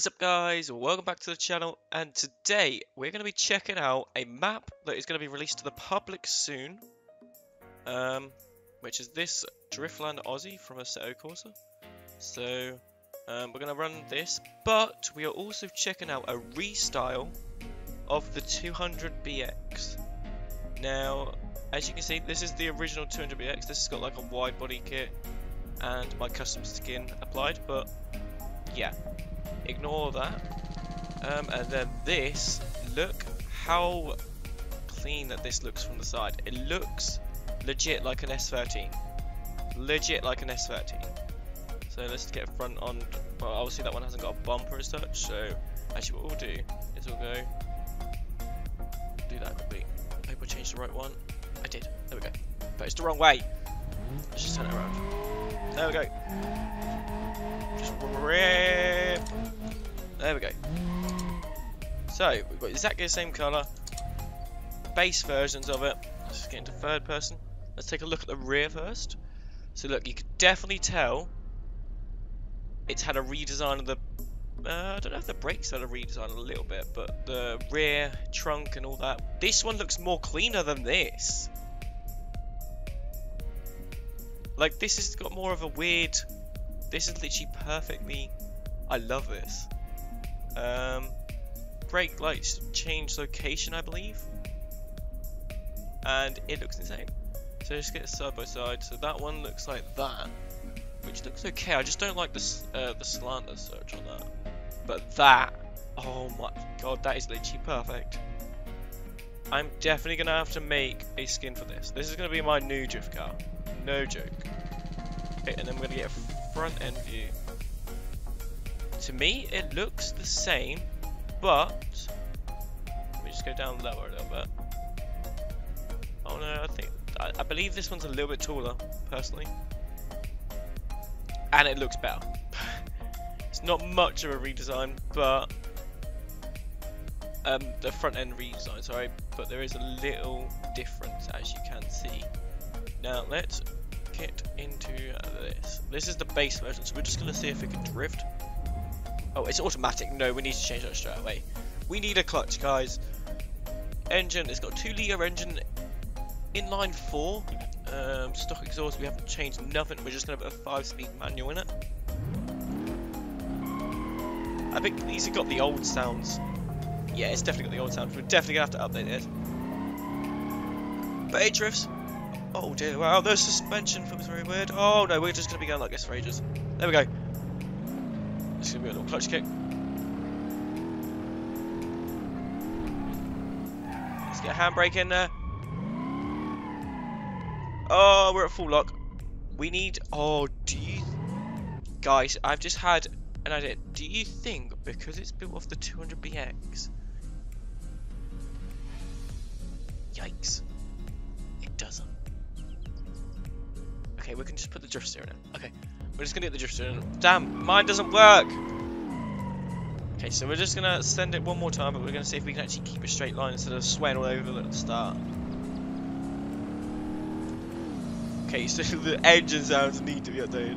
Is up guys, welcome back to the channel and today we're going to be checking out a map that is going to be released to the public soon. Um, which is this Driftland Aussie from Assetto Corsa. So um, we're going to run this but we are also checking out a restyle of the 200BX now as you can see this is the original 200BX this has got like a wide body kit and my custom skin applied but yeah ignore that. Um, and then this, look how clean that this looks from the side. It looks legit like an S13. Legit like an S13. So let's get front on, well obviously that one hasn't got a bumper as such, so actually what we'll do is we'll go, do that quickly. I hope I changed the right one. I did, there we go. But it's the wrong way. Let's just turn it around. There we go. Just rip. There we go. So, we've got exactly the same colour. Base versions of it. Let's get into third person. Let's take a look at the rear first. So look, you can definitely tell it's had a redesign of the... Uh, I don't know if the brakes had a redesign a little bit, but the rear trunk and all that. This one looks more cleaner than this. Like, this has got more of a weird... This is literally perfectly... I love this. Um, brake lights change location, I believe. And it looks insane. So just get side by side. So that one looks like that, which looks okay. I just don't like the uh, the slanter search on that. But that, oh my god, that is literally perfect. I'm definitely gonna have to make a skin for this. This is gonna be my new drift car, no joke. Okay, and then we're gonna get a front end view. To me, it looks the same, but let me just go down lower a little bit. Oh no, I think I, I believe this one's a little bit taller, personally, and it looks better. it's not much of a redesign, but um, the front end redesign, sorry, but there is a little difference as you can see. Now let's get into this. This is the base version, so we're just going to see if it can drift. Oh, it's automatic. No, we need to change that straight away. We need a clutch, guys. Engine, it's got 2 litre engine, inline 4. Um, stock exhaust, we haven't changed nothing. We're just going to put a 5-speed manual in it. I think these have got the old sounds. Yeah, it's definitely got the old sounds. We're definitely going to have to update it. But it drifts. Oh dear, wow, the suspension feels very weird. Oh no, we're just going to be going like this for ages. There we go. It's to be a little clutch kick. Let's get a handbrake in there. Oh, we're at full lock. We need... Oh, do you... Guys, I've just had an idea. Do you think, because it's built off the 200BX... Yikes. It doesn't. Okay, we can just put the drift steering in. Okay. We're just gonna get the drift in. Damn, mine doesn't work! Okay, so we're just gonna send it one more time, but we're gonna see if we can actually keep a straight line instead of swaying all over at the start. Okay, so the engine sounds need to be updated.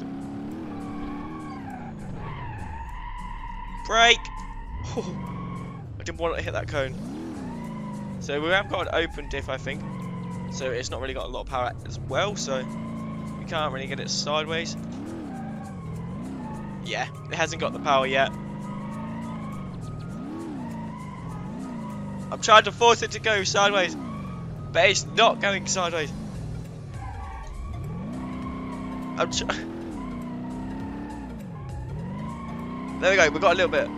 Brake! I didn't want to hit that cone. So we have got an open diff, I think. So it's not really got a lot of power as well, so we can't really get it sideways. Yeah, it hasn't got the power yet. I'm trying to force it to go sideways, but it's not going sideways. I'm. There we go, we got a little bit.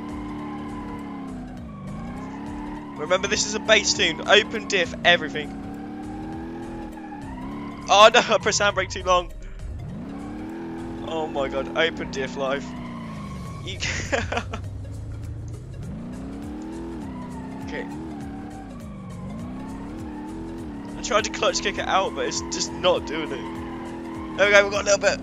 Remember, this is a base tune. Open diff, everything. Oh no, I pressed handbrake too long. Oh my god, open diff life. You okay. I tried to clutch kick it out, but it's just not doing it. There we go, we've got a little bit.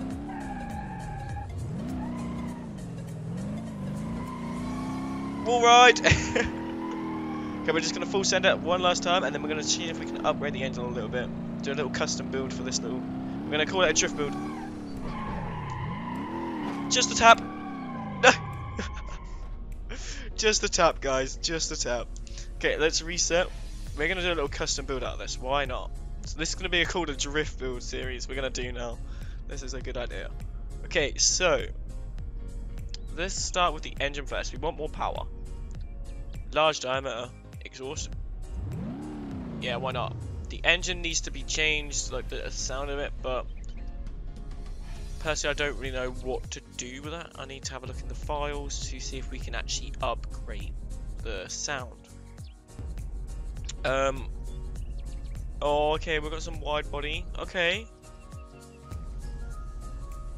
Alright. okay, we're just going to full send it one last time, and then we're going to see if we can upgrade the engine a little bit. Do a little custom build for this little... We're going to call it a drift build. Just a tap. No. just a tap, guys. Just a tap. Okay, let's reset. We're gonna do a little custom build out of this. Why not? So this is gonna be a called a drift build series. We're gonna do now. This is a good idea. Okay, so let's start with the engine first. We want more power. Large diameter exhaust. Yeah, why not? The engine needs to be changed, like the sound of it, but personally I don't really know what to do with that. I need to have a look in the files to see if we can actually upgrade the sound. Um. Oh, okay, we've got some wide body. Okay.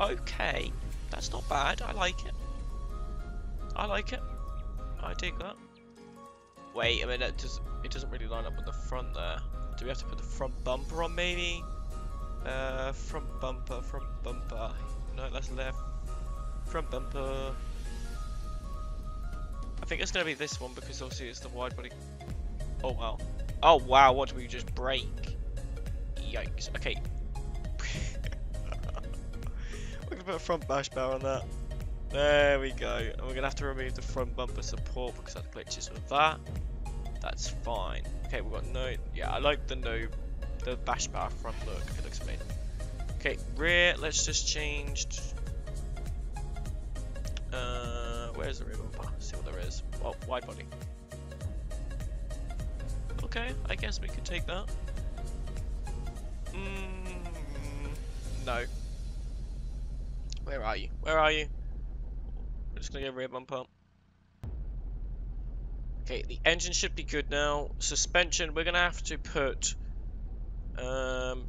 Okay, that's not bad. I like it. I like it. I dig that. Wait a minute, does it doesn't really line up with the front there. Do we have to put the front bumper on maybe? Uh, front bumper, front bumper. No, that's left. Front bumper. I think it's gonna be this one because obviously it's the wide body. Oh wow. Oh wow, what did we just break? Yikes. Okay. we're gonna put a front bash bar on that. There we go. And we're gonna have to remove the front bumper support because that glitches with that. That's fine. Okay, we've got no. Yeah, I like the no, the bash bar front look. It looks amazing. Okay, rear. Let's just change. Uh, where's the rear bumper? Let's see what there is. Well, wide body. Okay, I guess we could take that. Mm, no. Where are you? Where are you? We're just gonna get rear bumper. Okay, the engine should be good now. Suspension, we're to have to put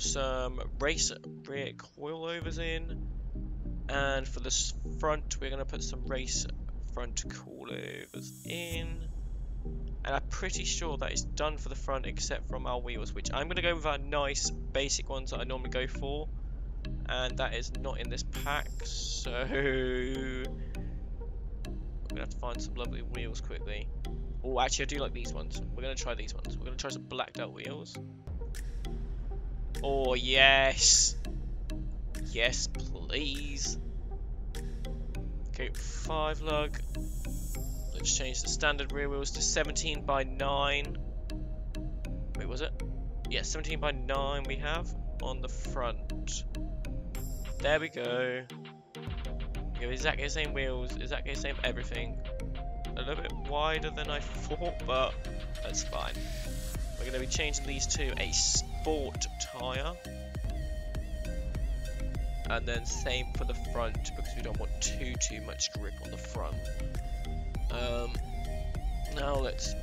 some race rear coilovers in. And for the front, we're going to put some race front coilovers in. And I'm pretty sure that is done for the front except from our wheels, which I'm going to go with our nice basic ones that I normally go for. And that is not in this pack, so... We're going to have to find some lovely wheels quickly. Oh, actually, I do like these ones. We're going to try these ones. We're going to try some blacked out wheels. Oh, yes. Yes, please. Okay, 5 lug. Let's change the standard rear wheels to 17 by 9. Wait, was it? Yeah, 17 by 9 we have on the front. There we go. We have exactly the same wheels, exactly the same everything a little bit wider than I thought, but that's fine. We're going to be changing these to a sport tyre. And then same for the front, because we don't want too, too much grip on the front. Um, now let's...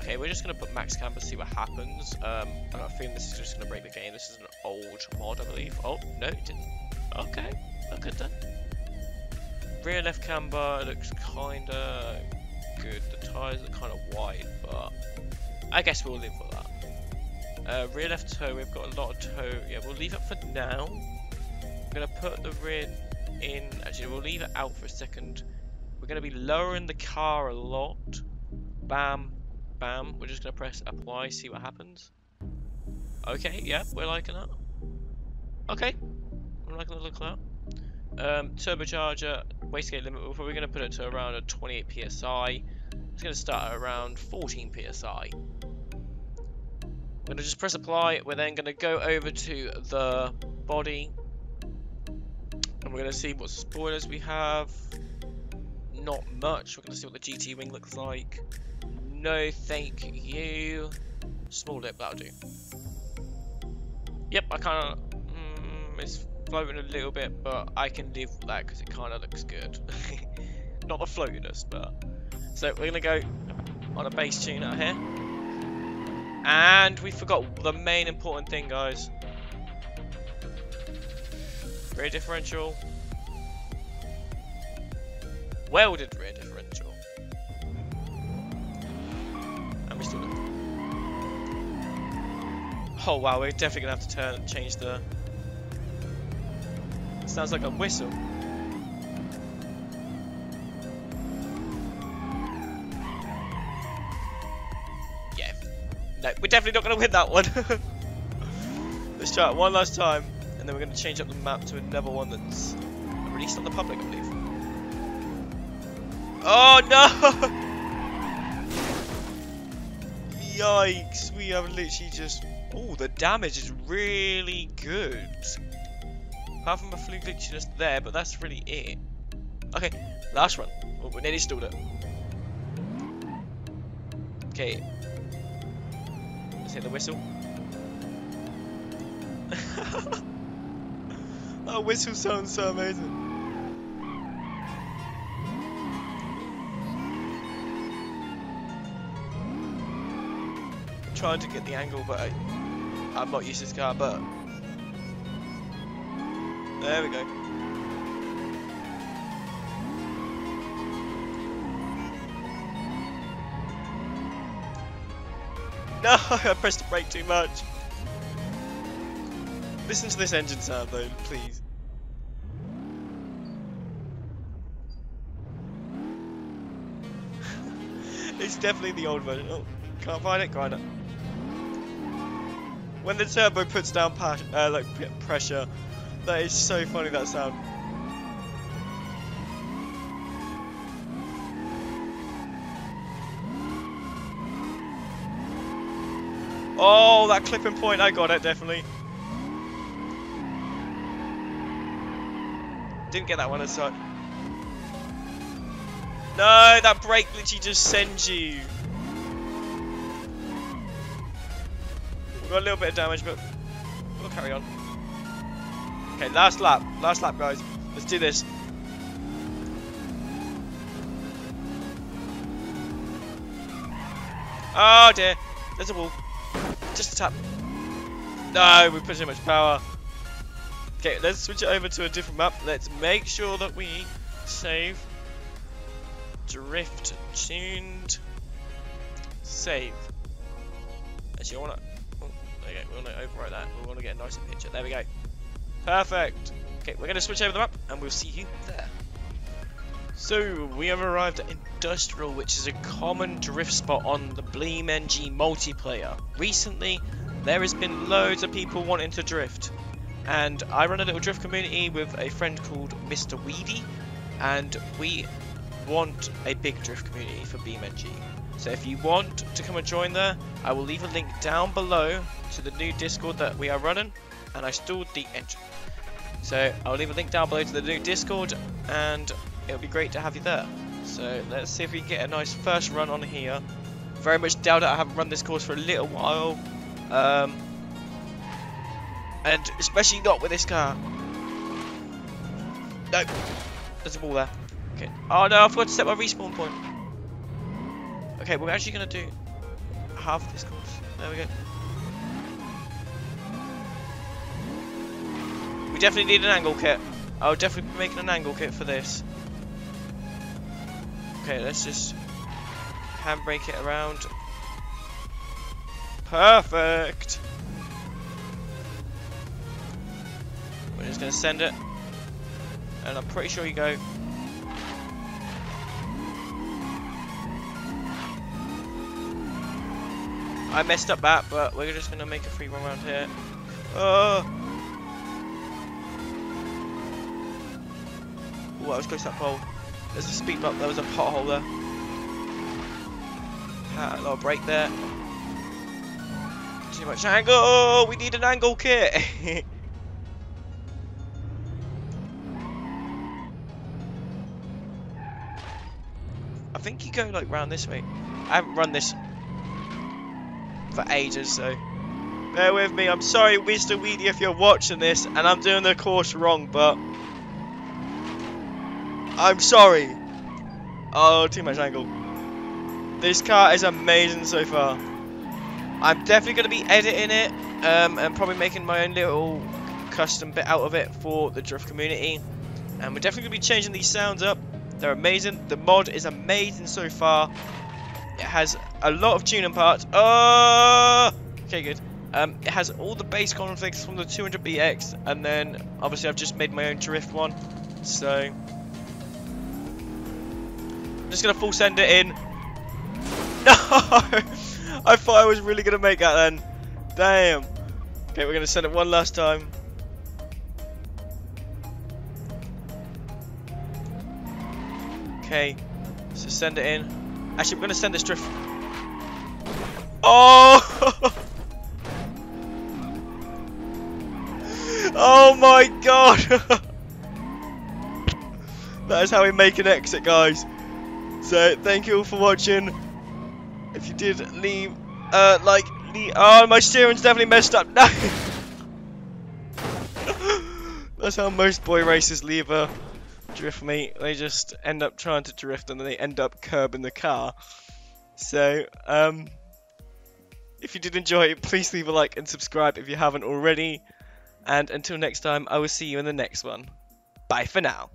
Okay, we're just going to put max camber, see what happens. Um, I think this is just going to break the game. This is an old mod, I believe. Oh, no, it didn't. Okay, look at that. Rear left camber looks kinda good. The tyres are kinda wide, but I guess we'll live with. Uh, rear left toe, we've got a lot of toe. Yeah, we'll leave it for now. I'm gonna put the rear in. Actually, we'll leave it out for a second. We're gonna be lowering the car a lot. Bam, bam. We're just gonna press apply, see what happens. Okay, yeah, we're liking that. Okay, I'm liking the look of that. Um, turbocharger, wastegate limit, we're probably going to put it to around a 28 psi. It's going to start at around 14 psi. I'm going to just press apply. We're then going to go over to the body. And we're going to see what spoilers we have. Not much. We're going to see what the GT wing looks like. No, thank you. Small lip, that'll do. Yep, I kind of... Mm, it's floating a little bit, but I can live with that because it kind of looks good. Not the floatiness, but... So we're going to go on a base tune out here. And we forgot the main important thing, guys. Rear differential. Welded rear differential. And we still Oh wow, we're definitely gonna have to turn change the Sounds like a whistle. No, we're definitely not going to win that one. Let's try it one last time, and then we're going to change up the map to another one that's released on the public, I believe. Oh no! Yikes, we have literally just... Oh, the damage is really good. Apart from a few glitchiness there, but that's really it. Okay, last one. Oh, we nearly stalled it. Okay. Let's hit the whistle. oh, whistle sounds so amazing. I'm trying to get the angle, but I, I'm not used to this car, but there we go. No, I pressed the brake too much. Listen to this engine sound though, please. it's definitely the old version. Oh, can't find it, grinder. When the turbo puts down uh, like pressure, that is so funny that sound. Oh, that clipping point, I got it, definitely. Didn't get that one aside. No, that brake literally just sends you. Got a little bit of damage, but we'll carry on. Okay, last lap. Last lap, guys. Let's do this. Oh dear. There's a wall. Just tap. No, we put too much power. Okay, let's switch it over to a different map. Let's make sure that we save. Drift tuned. Save. Actually, I want to. Oh, okay, we want to overwrite that. We want to get a nicer picture. There we go. Perfect. Okay, we're going to switch over the map, and we'll see you there. So, we have arrived at Industrial, which is a common drift spot on the BeamNG multiplayer. Recently, there has been loads of people wanting to drift. And I run a little drift community with a friend called Mr. Weedy, and we want a big drift community for BeamNG. So if you want to come and join there, I will leave a link down below to the new Discord that we are running, and I stored the engine. So I'll leave a link down below to the new Discord, and it would be great to have you there. So let's see if we get a nice first run on here. Very much doubt it, I haven't run this course for a little while. Um, and especially not with this car. No, there's a ball there. Okay. Oh no, I forgot to set my respawn point. Okay, we're actually going to do half this course. There we go. We definitely need an angle kit. I'll definitely be making an angle kit for this. Okay, let's just handbrake it around. Perfect! We're just going to send it. And I'm pretty sure you go. I messed up that, but we're just going to make a free run around here. Oh! Ooh, I was close to that pole. There's a speed bump, there was a pothole there. A little break there. Too much angle! We need an angle kit! I think you go like round this way. I haven't run this for ages, so bear with me. I'm sorry, Wisdom Weedy, if you're watching this, and I'm doing the course wrong, but I'm sorry. Oh, too much angle. This car is amazing so far. I'm definitely going to be editing it um, and probably making my own little custom bit out of it for the drift community. And we're definitely going to be changing these sounds up. They're amazing. The mod is amazing so far. It has a lot of tuning parts. Oh! Okay, good. Um, it has all the base conflicts from the 200BX, and then obviously I've just made my own drift one. So just gonna full send it in. No! I thought I was really gonna make that then. Damn. Okay, we're gonna send it one last time. Okay. So send it in. Actually, we're gonna send this drift. Oh! oh my god! that is how we make an exit, guys. So thank you all for watching. If you did leave, uh, like, leave, oh my steering's definitely messed up. No. That's how most boy racers leave a drift meet. They just end up trying to drift and then they end up curbing the car. So, um, if you did enjoy it, please leave a like and subscribe if you haven't already. And until next time, I will see you in the next one. Bye for now.